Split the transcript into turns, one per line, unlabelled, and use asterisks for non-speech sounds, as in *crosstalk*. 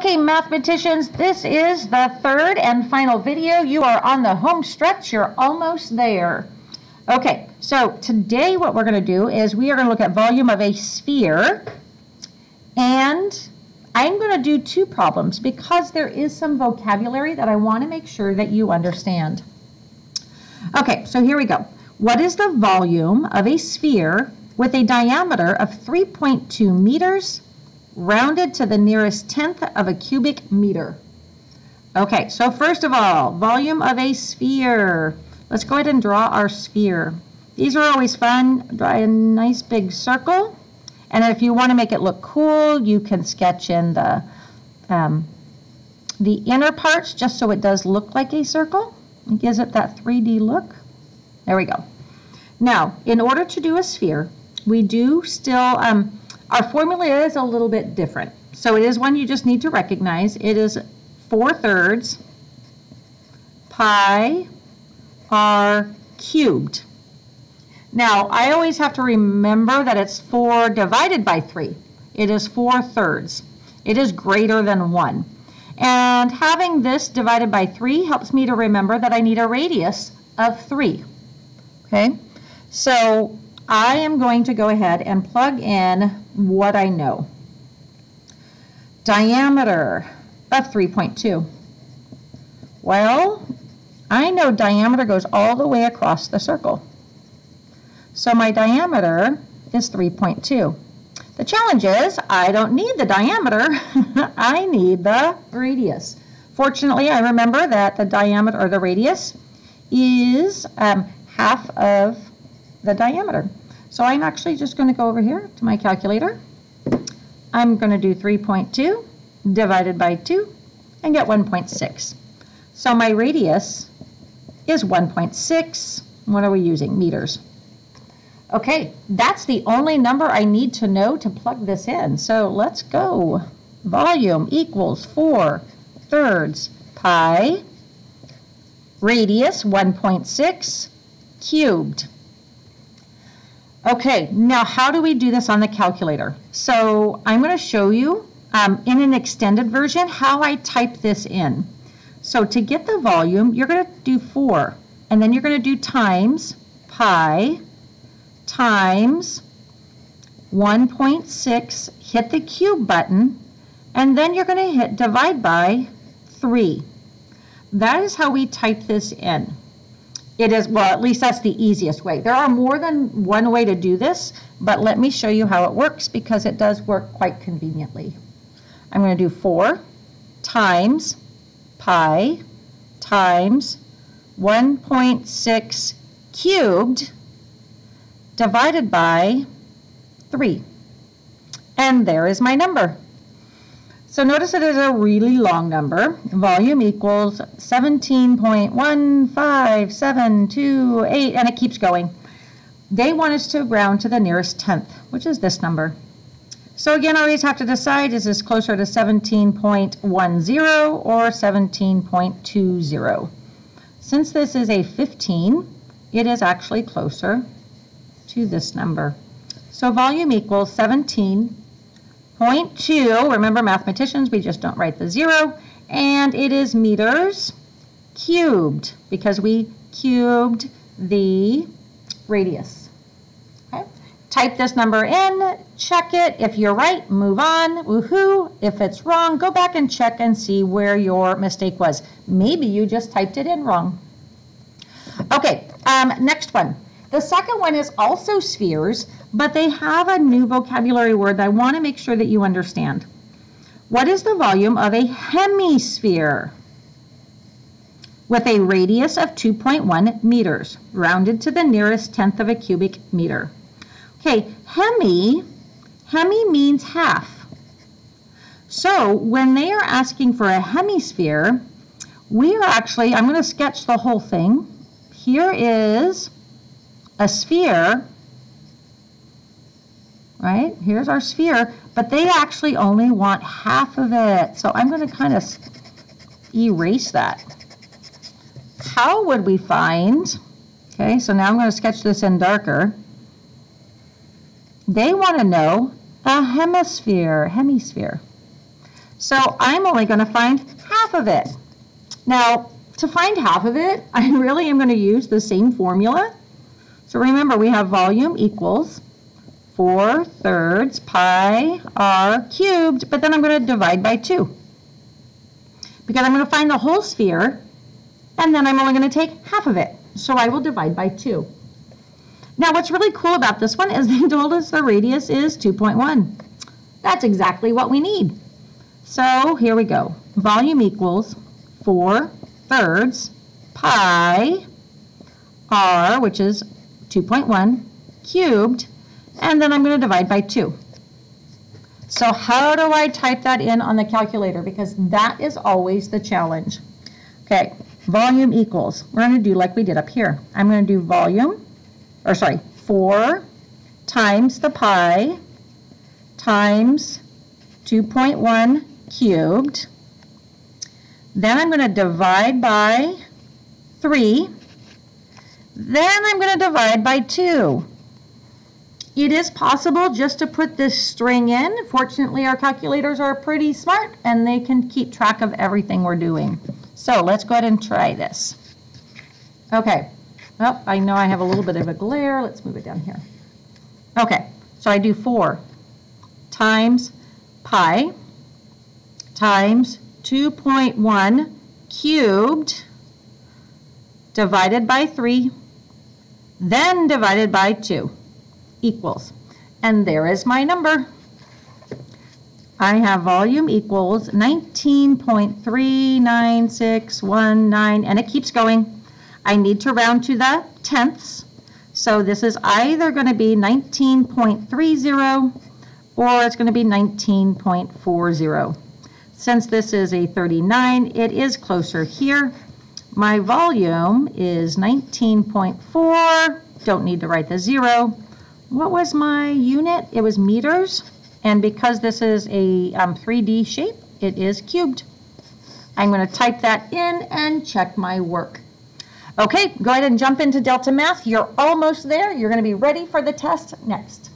Okay, mathematicians, this is the third and final video. You are on the home stretch. You're almost there. Okay, so today what we're going to do is we are going to look at volume of a sphere. And I'm going to do two problems because there is some vocabulary that I want to make sure that you understand. Okay, so here we go. What is the volume of a sphere with a diameter of 3.2 meters rounded to the nearest tenth of a cubic meter. Okay, so first of all, volume of a sphere. Let's go ahead and draw our sphere. These are always fun. Draw a nice big circle. And if you want to make it look cool, you can sketch in the, um, the inner parts just so it does look like a circle. It gives it that 3D look. There we go. Now, in order to do a sphere, we do still, um, our formula is a little bit different. So it is one you just need to recognize. It is 4 thirds pi r cubed. Now, I always have to remember that it's 4 divided by 3. It is 4 thirds. It is greater than 1. And having this divided by 3 helps me to remember that I need a radius of 3. Okay, so I am going to go ahead and plug in what I know. Diameter of 3.2. Well, I know diameter goes all the way across the circle. So my diameter is 3.2. The challenge is I don't need the diameter, *laughs* I need the radius. Fortunately, I remember that the diameter or the radius is um, half of the diameter. So I'm actually just going to go over here to my calculator. I'm going to do 3.2 divided by 2 and get 1.6. So my radius is 1.6. What are we using? Meters. Okay, that's the only number I need to know to plug this in. So let's go. Volume equals 4 thirds pi, radius 1.6 cubed. Okay, now how do we do this on the calculator? So I'm going to show you um, in an extended version how I type this in. So to get the volume, you're going to do 4, and then you're going to do times pi times 1.6, hit the cube button, and then you're going to hit divide by 3. That is how we type this in. It is, well, at least that's the easiest way. There are more than one way to do this, but let me show you how it works because it does work quite conveniently. I'm going to do 4 times pi times 1.6 cubed divided by 3. And there is my number. So notice it is a really long number. Volume equals 17.15728, and it keeps going. They want us to round to the nearest tenth, which is this number. So again, I always have to decide, is this closer to 17.10 or 17.20? Since this is a 15, it is actually closer to this number. So volume equals 17 0.2, remember mathematicians, we just don't write the zero, and it is meters cubed because we cubed the radius. Okay. Type this number in, check it. If you're right, move on, woohoo. If it's wrong, go back and check and see where your mistake was. Maybe you just typed it in wrong. Okay, um, next one. The second one is also spheres, but they have a new vocabulary word that I want to make sure that you understand. What is the volume of a hemisphere? With a radius of 2.1 meters, rounded to the nearest tenth of a cubic meter. Okay, hemi, hemi means half. So when they are asking for a hemisphere, we are actually, I'm going to sketch the whole thing. Here is a sphere, right? Here's our sphere, but they actually only want half of it. So I'm going to kind of erase that. How would we find, okay, so now I'm going to sketch this in darker. They want to know a hemisphere, hemisphere. So I'm only going to find half of it. Now, to find half of it, *laughs* I really am going to use the same formula. So remember, we have volume equals 4 thirds pi r cubed, but then I'm going to divide by 2. Because I'm going to find the whole sphere, and then I'm only going to take half of it. So I will divide by 2. Now, what's really cool about this one is *laughs* they told us the radius is 2.1. That's exactly what we need. So here we go. Volume equals 4 thirds pi r, which is 2.1, cubed, and then I'm going to divide by 2. So how do I type that in on the calculator? Because that is always the challenge. Okay, volume equals, we're going to do like we did up here. I'm going to do volume or sorry, 4 times the pi times 2.1 cubed. Then I'm going to divide by 3. Then I'm going to divide by 2. It is possible just to put this string in. Fortunately, our calculators are pretty smart and they can keep track of everything we're doing. So let's go ahead and try this. Okay, well, I know I have a little bit of a glare. Let's move it down here. Okay, so I do 4 times pi times 2.1 cubed divided by 3, then divided by 2 equals. And there is my number. I have volume equals 19.39619, and it keeps going. I need to round to the tenths. So this is either going to be 19.30 or it's going to be 19.40. Since this is a 39, it is closer here. My volume is 19.4. Don't need to write the zero. What was my unit? It was meters. And because this is a um, 3D shape, it is cubed. I'm going to type that in and check my work. Okay, go ahead and jump into DeltaMath. You're almost there. You're going to be ready for the test next.